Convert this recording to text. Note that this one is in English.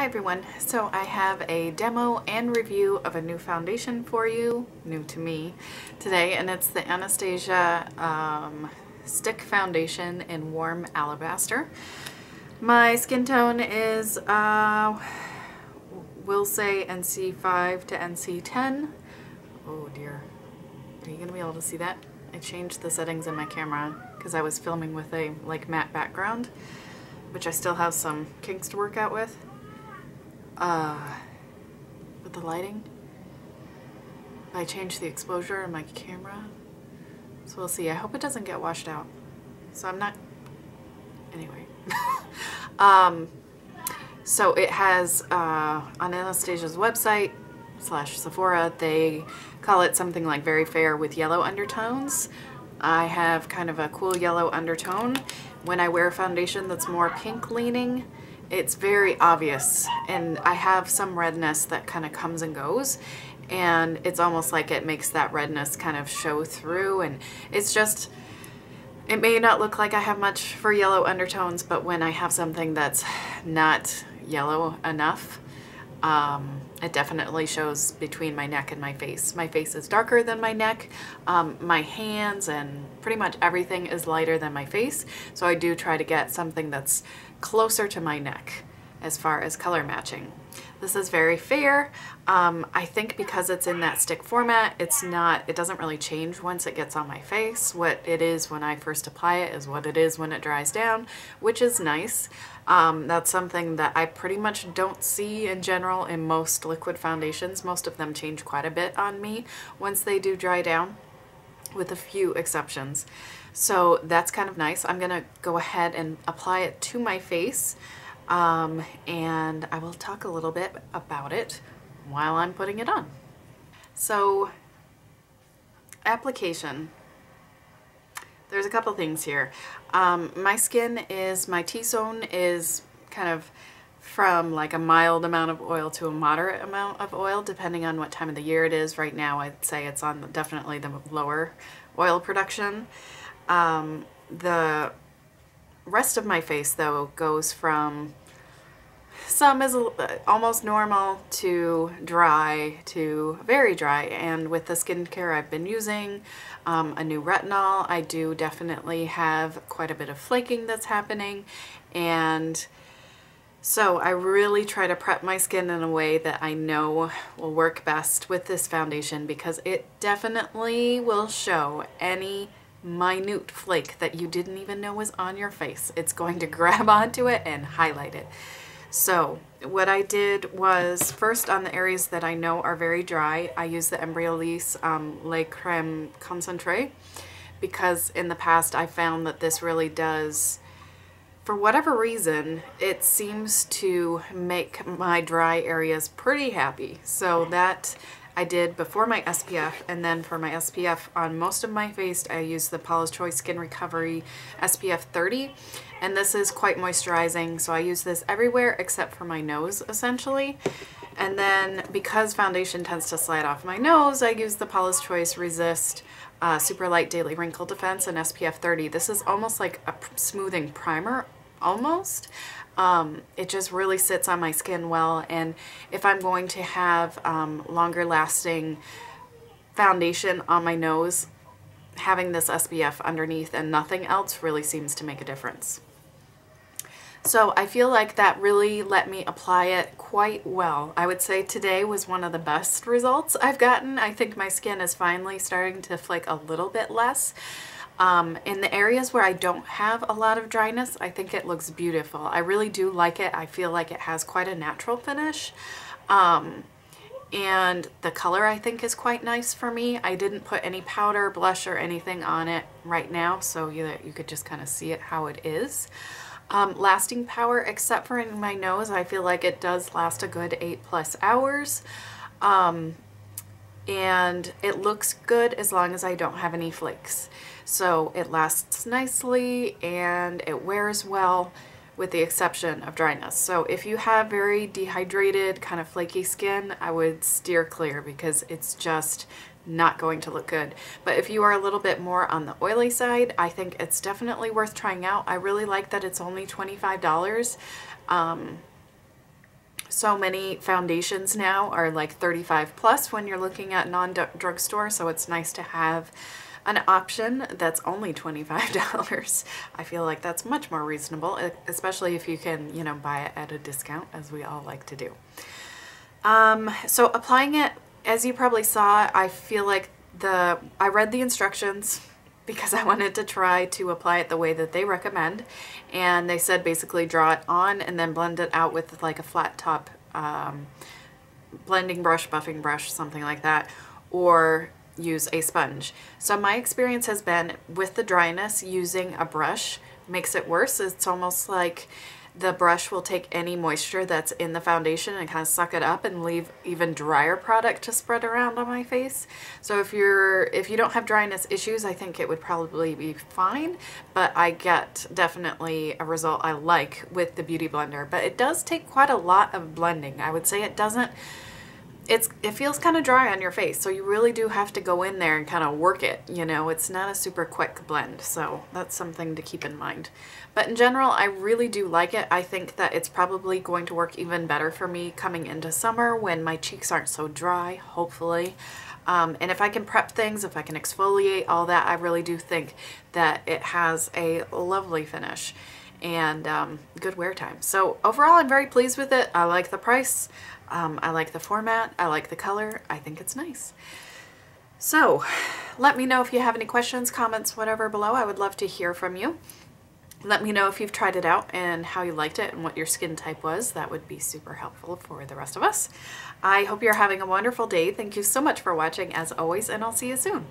Hi everyone, so I have a demo and review of a new foundation for you, new to me, today, and it's the Anastasia um, Stick Foundation in Warm Alabaster. My skin tone is, uh, we'll say NC5 to NC10. Oh dear, are you going to be able to see that? I changed the settings in my camera because I was filming with a like matte background, which I still have some kinks to work out with uh, with the lighting. I changed the exposure in my camera. So we'll see. I hope it doesn't get washed out. So I'm not, anyway. um, so it has, uh, on Anastasia's website, slash Sephora, they call it something like very fair with yellow undertones. I have kind of a cool yellow undertone. When I wear foundation that's more pink leaning, it's very obvious and I have some redness that kind of comes and goes and it's almost like it makes that redness kind of show through and it's just it may not look like I have much for yellow undertones but when I have something that's not yellow enough um, it definitely shows between my neck and my face. My face is darker than my neck. Um, my hands and pretty much everything is lighter than my face. So I do try to get something that's closer to my neck as far as color matching. This is very fair. Um, I think because it's in that stick format, it's not, it doesn't really change once it gets on my face. What it is when I first apply it is what it is when it dries down, which is nice. Um, that's something that I pretty much don't see in general in most liquid foundations. Most of them change quite a bit on me once they do dry down with a few exceptions. So that's kind of nice. I'm going to go ahead and apply it to my face um, and I will talk a little bit about it while I'm putting it on. So application. There's a couple things here. Um, my skin is, my T-zone is kind of from like a mild amount of oil to a moderate amount of oil depending on what time of the year it is. Right now I'd say it's on definitely the lower oil production. Um, the rest of my face though goes from some is almost normal to dry to very dry and with the skincare I've been using um, a new retinol I do definitely have quite a bit of flaking that's happening and so I really try to prep my skin in a way that I know will work best with this foundation because it definitely will show any minute flake that you didn't even know was on your face. It's going to grab onto it and highlight it. So what I did was first on the areas that I know are very dry, I use the Embryolisse um, Lait Creme Concentré because in the past I found that this really does, for whatever reason, it seems to make my dry areas pretty happy. So that I did before my SPF and then for my SPF on most of my face I use the Paula's Choice Skin Recovery SPF 30 and this is quite moisturizing so I use this everywhere except for my nose essentially and then because foundation tends to slide off my nose I use the Paula's Choice Resist uh, Super Light Daily Wrinkle Defense and SPF 30. This is almost like a smoothing primer almost um, it just really sits on my skin well and if I'm going to have um, longer lasting foundation on my nose having this SPF underneath and nothing else really seems to make a difference. So I feel like that really let me apply it quite well. I would say today was one of the best results I've gotten. I think my skin is finally starting to flake a little bit less. Um, in the areas where I don't have a lot of dryness, I think it looks beautiful. I really do like it. I feel like it has quite a natural finish. Um, and the color I think is quite nice for me. I didn't put any powder, blush, or anything on it right now, so you, you could just kind of see it how it is. Um, lasting power, except for in my nose, I feel like it does last a good eight plus hours. Um, and it looks good as long as I don't have any flakes. So it lasts nicely and it wears well with the exception of dryness. So if you have very dehydrated, kind of flaky skin, I would steer clear because it's just not going to look good. But if you are a little bit more on the oily side, I think it's definitely worth trying out. I really like that it's only $25. Um, so many foundations now are like 35 plus when you're looking at non-drugstore, so it's nice to have an option that's only $25. I feel like that's much more reasonable, especially if you can, you know, buy it at a discount as we all like to do. Um, so applying it, as you probably saw, I feel like the, I read the instructions because I wanted to try to apply it the way that they recommend. And they said basically draw it on and then blend it out with like a flat top um, blending brush, buffing brush, something like that. Or use a sponge. So my experience has been with the dryness using a brush makes it worse. It's almost like the brush will take any moisture that's in the foundation and kind of suck it up and leave even drier product to spread around on my face. So if you're if you don't have dryness issues, I think it would probably be fine, but I get definitely a result I like with the Beauty Blender. But it does take quite a lot of blending. I would say it doesn't it's it feels kind of dry on your face so you really do have to go in there and kind of work it you know? It's not a super quick blend so that's something to keep in mind. But in general I really do like it. I think that it's probably going to work even better for me coming into summer when my cheeks aren't so dry hopefully. Um, and if I can prep things if I can exfoliate all that I really do think that it has a lovely finish and um, good wear time. So overall, I'm very pleased with it. I like the price. Um, I like the format. I like the color. I think it's nice. So let me know if you have any questions, comments, whatever below. I would love to hear from you. Let me know if you've tried it out and how you liked it and what your skin type was. That would be super helpful for the rest of us. I hope you're having a wonderful day. Thank you so much for watching as always, and I'll see you soon.